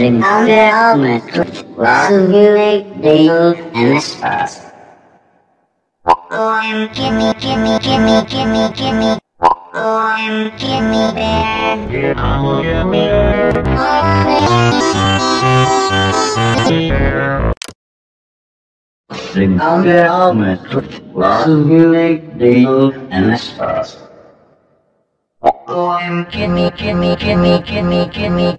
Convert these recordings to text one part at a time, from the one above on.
Sing on the helmet, simulate the move and the spots. I'm gimme, gimme, gimme, gimme, gimme. I'm gimme bear. Sing on the helmet, simulate the move and the spots. I'm gimme, gimme, gimme, gimme, gimme.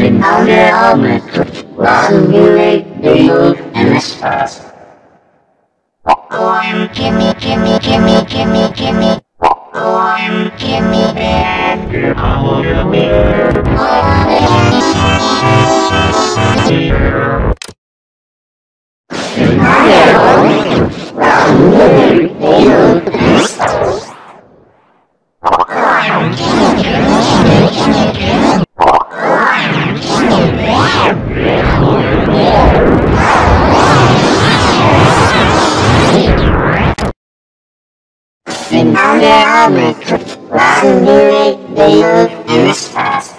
On the helmet, simulate the move and spots. I'm gimme, gimme, gimme, gimme, gimme. I'm gimme bear. Sing on the helmet, simulate the move and the spots.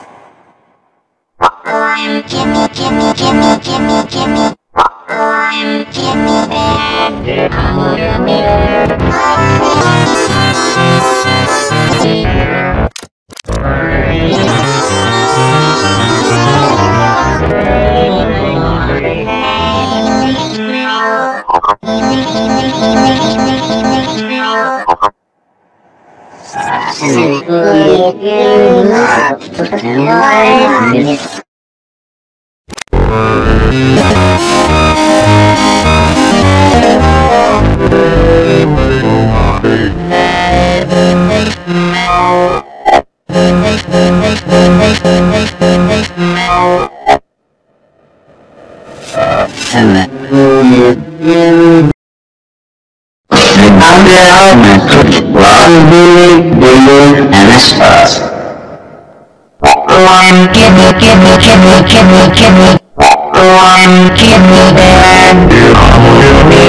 I'm gimme, gimme, gimme, gimme, gimme. I'm gimme bear. Sing it, give me simulate the move and the spots. I'm gimme, gimme, gimme, gimme, gimme. I'm gimme bear.